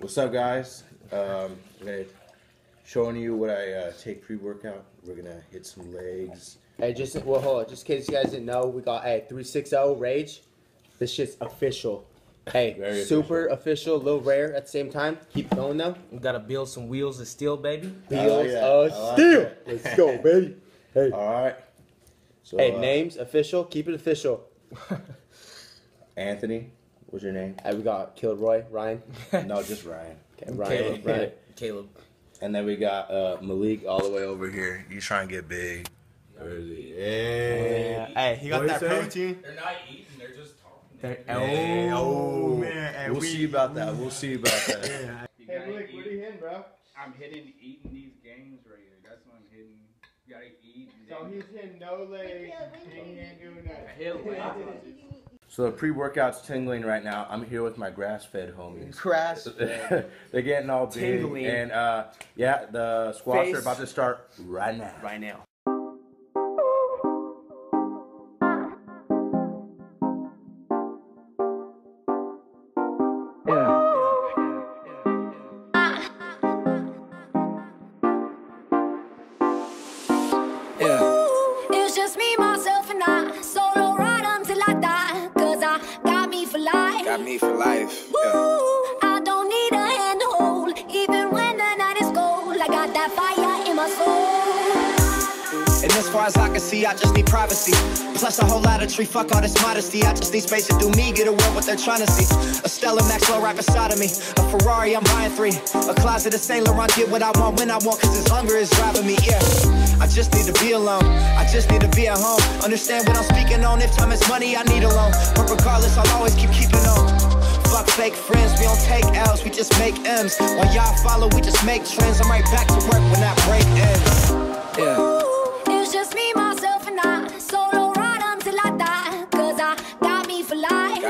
What's up, guys? Um, I'm gonna showing you what I uh, take pre-workout. We're gonna hit some legs. Hey, just well, hold on. Just in case you guys didn't know, we got a 360 Rage. This shit's official. Hey, Very super official. a little rare at the same time. Keep going though. We gotta build some wheels of steel, baby. I like Wheels of like steel. that. Let's go, baby. Hey, All right. So, hey, uh, names official. Keep it official. Anthony. What's your name? Hey, we got Kilroy, Ryan. no, just Ryan. Okay, Ryan, Caleb. Ryan. Caleb. And then we got uh, Malik all the way over here. He's trying to get big. Where is he? Hey. Hey, he got What that protein. They're not eating, they're just talking. They're, Hey, Oh, man. Hey, we'll we- see about that. We'll see about that. You gotta eat. hitting, bro? I'm hitting eating these games right here. That's what I'm hitting. You gotta eat. and So he's hitting no legs. He ain't doing I hit legs. So the pre-workout's tingling right now. I'm here with my grass-fed homies. Grass. They're getting all big, Tingling. and uh, yeah, the squats Face. are about to start right now. right now. Got me for life. Yeah. I don't need a hand to hold. Even when the night is cold, I got that fire in my soul. And as far as I can see, I just need privacy. Plus a whole lot of tree, fuck all this modesty. I just need space to do me, get away what they're trying to see. A Stella Maxwell right beside of me. A Ferrari, I'm buying three. A closet of Saint Laurent, get what I want when I want, cause this hunger is driving me, yeah. I just need to be alone. I just need to be at home. Understand what I'm speaking on. If time is money, I need a loan. But regardless, I'll always keep keeping on. Fuck fake friends, we don't take L's, we just make M's. While y'all follow, we just make trends. I'm right back to work when that break ends. Yeah.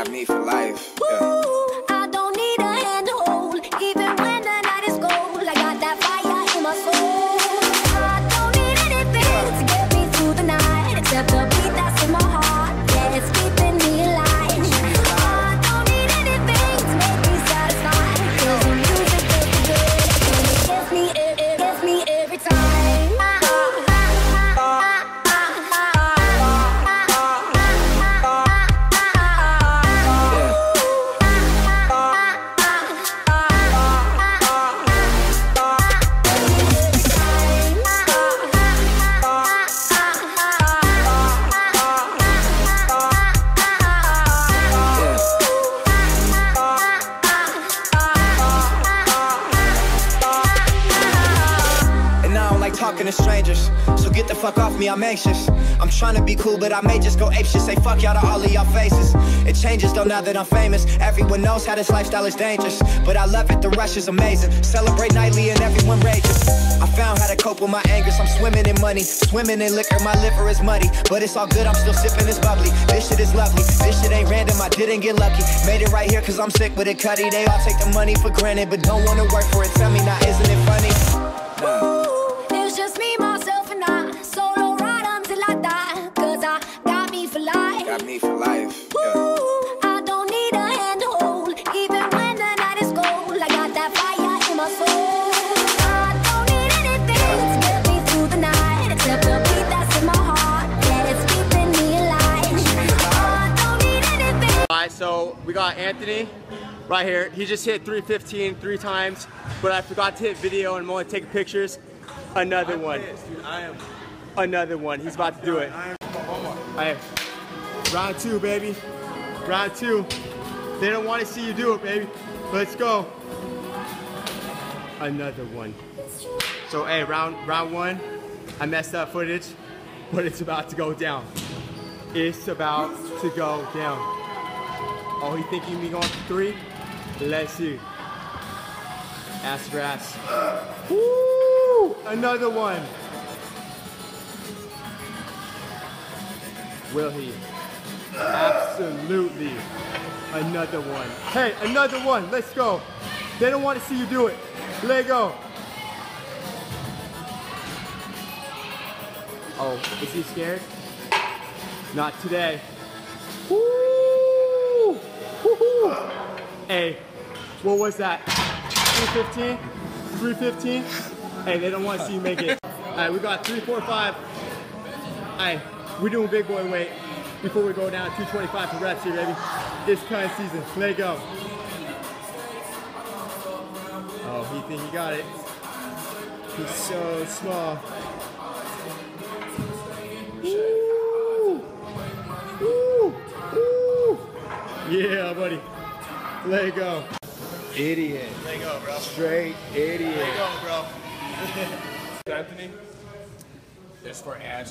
Got me for life. Yeah. Talking to strangers. So get the fuck off me, I'm anxious. I'm trying to be cool, but I may just go ape shit. Say fuck y'all to all of y'all faces. It changes though now that I'm famous. Everyone knows how this lifestyle is dangerous. But I love it, the rush is amazing. Celebrate nightly and everyone rages. I found how to cope with my anger. I'm swimming in money, swimming in liquor. My liver is muddy. But it's all good, I'm still sipping this bubbly. This shit is lovely. This shit ain't random, I didn't get lucky. Made it right here cause I'm sick with it, cutty. They all take the money for granted, but don't wanna work for it. Tell me now, isn't it funny? Got me for life. Yeah. I don't need a hand to hold. Even when the night is cold, I got that fire in my soul. I don't need anything to get me through the night. Except the beat that's in my heart. Yeah, it's keeping me alive. I don't need anything. All right, so we got Anthony right here. He just hit 315 three times, but I forgot to hit video and I'm only taking pictures. Another one. Another one. He's about to do it. All right, round two, baby. Round two. They don't want to see you do it, baby. Let's go. Another one. So, hey, round round one. I messed up footage, but it's about to go down. It's about to go down. Oh, he thinking me going for three? Let's see. Ass for ass. Woo! Another one. Will he? Absolutely. Another one. Hey, another one. Let's go. They don't want to see you do it. Let go. Oh, is he scared? Not today. Woo! Woo-hoo! Hey, what was that? 315, 315. Hey, they don't want to see you make it. All right, we got three, four, five. All right, we're doing big boy weight before we go down 225 for reps here, baby. This kind of season. Let it go. Oh, he think he got it. He's so small. Woo! Woo! Woo! Yeah, buddy. Let it go. Idiot. Let it go, bro. Straight idiot. Let it go, bro. Anthony, it's for Ash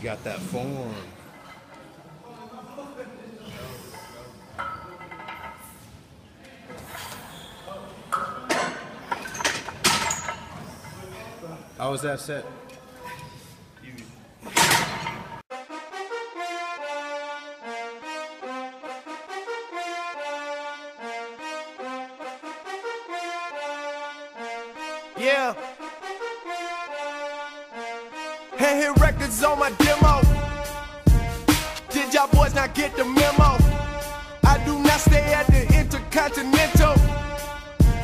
Combo. Got that form. How was that set? Yeah. Hand hit records on my demo. Did y'all boys not get the memo? I do not stay at the Intercontinental.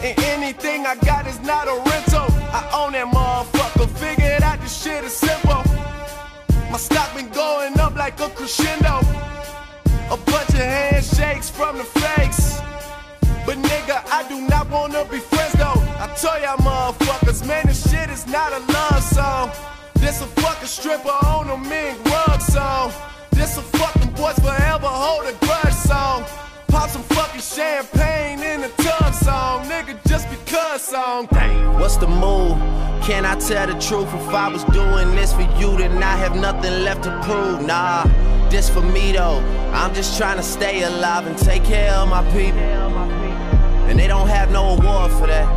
And anything I got is not a rental. I own that motherfucker. Figured out this shit is simple. My stock been going up like a crescendo. A bunch of handshakes from the fakes. But nigga, I do not wanna be friends though. I tell y'all motherfuckers, man, this shit is not a love song. Stripper on a mink rug song. This a fucking boys forever hold a grudge song. Pop some fucking champagne in the tub song. Nigga, just because song. Dang. What's the move? Can I tell the truth? If I was doing this for you, then I have nothing left to prove. Nah, this for me though. I'm just trying to stay alive and take care of my people. And they don't have no award for that.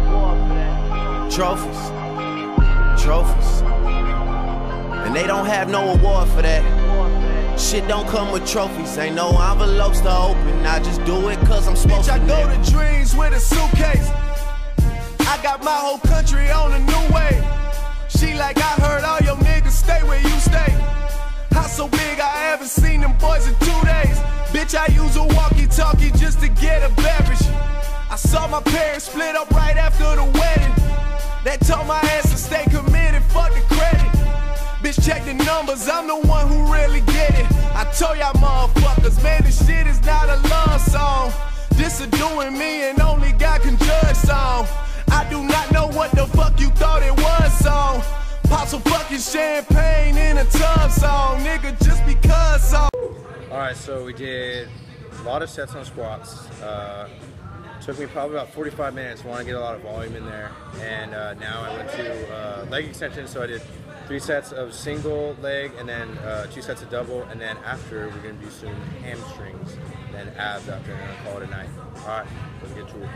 Trophies. Trophies. And they don't have no award for that. Shit don't come with trophies. Ain't no envelopes to open. I just do it cause I'm supposed Bitch, I to. go to dreams with a suitcase. I got my whole country on a new way. She like, I heard all your niggas stay where you stay. House so big, I haven't seen them boys in two days. Bitch, I use a walkie-talkie just to get a beverage. I saw my parents split up right after the wedding. They told my ass to stay committed, fuck the credit. Bitch, check the numbers, I'm the one who really get it. I told y'all motherfuckers, man, this shit is not a love song. This a doing me and only God can judge song. I do not know what the fuck you thought it was song. Pop some fucking champagne in a tub song, nigga, just because song. All right, so we did a lot of sets on squats. Uh, took me probably about 45 minutes. Want to get a lot of volume in there, and uh, now I went to uh, leg extensions. So I did three sets of single leg, and then uh, two sets of double, and then after we're gonna do some hamstrings, and then abs after, and call it a night. All right, let's get to it.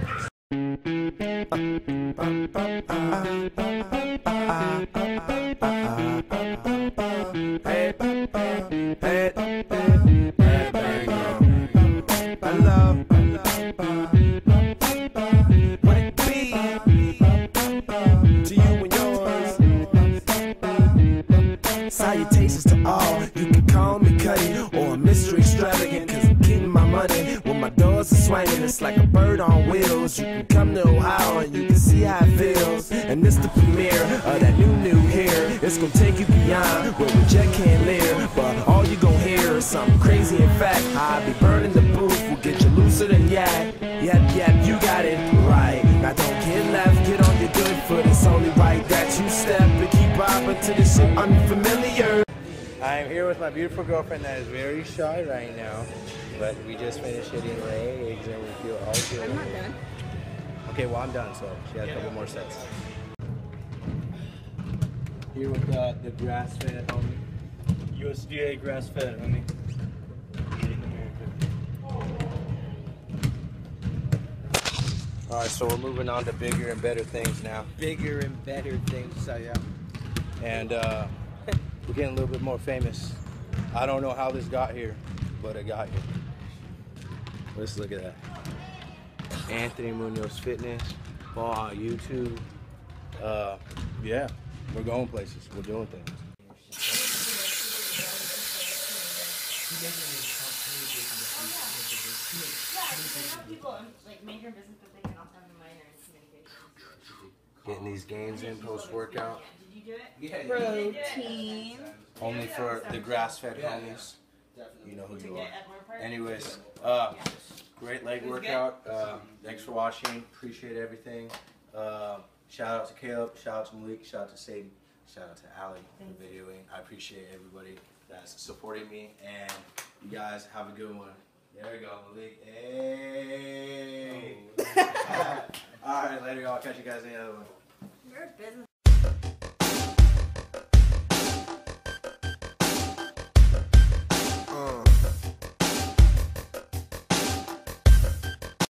Mr. Extravagant, cause I'm getting my money. When my doors are swinging, it's like a bird on wheels. You can come to Ohio and you can see how it feels. And this the premiere of that new new here. It's gonna take you beyond where we just can't live. But all you gon' hear is something crazy in fact. I'll be burning the booth, We'll get you looser than yak. Yep, yep, you got it right. Now don't get left, get on your good foot. It's only right that you step with my beautiful girlfriend that is very shy right now, but we just finished hitting legs and we feel all good. I'm not done. Okay, well I'm done, so she has a couple more sets. Here with the, the grass-fed homie. USDA grass fed, homie. Made in America. All right, so we're moving on to bigger and better things now. Bigger and better things, so yeah. And uh, we're getting a little bit more famous. I don't know how this got here, but it got here. Let's look at that. Anthony Munoz Fitness, follow on YouTube. Uh, yeah, we're going places. We're doing things. people like major in business, but they can also have a minor in communication. Getting these gains in post workout. Did you do it? Yeah. Protein. Only for the grass fed homies. You know who To you are. at one part? Anyways, uh, great leg workout. Um, thanks for watching. Appreciate everything. Uh, shout out to Caleb. Shout out to Malik. Shout out to Sadie. Shout out to Ali for videoing. I appreciate everybody that's supporting me. And you guys have a good one. There we go, Malik. Hey. All right, later, y'all. Catch you guys in the other one. You're a business.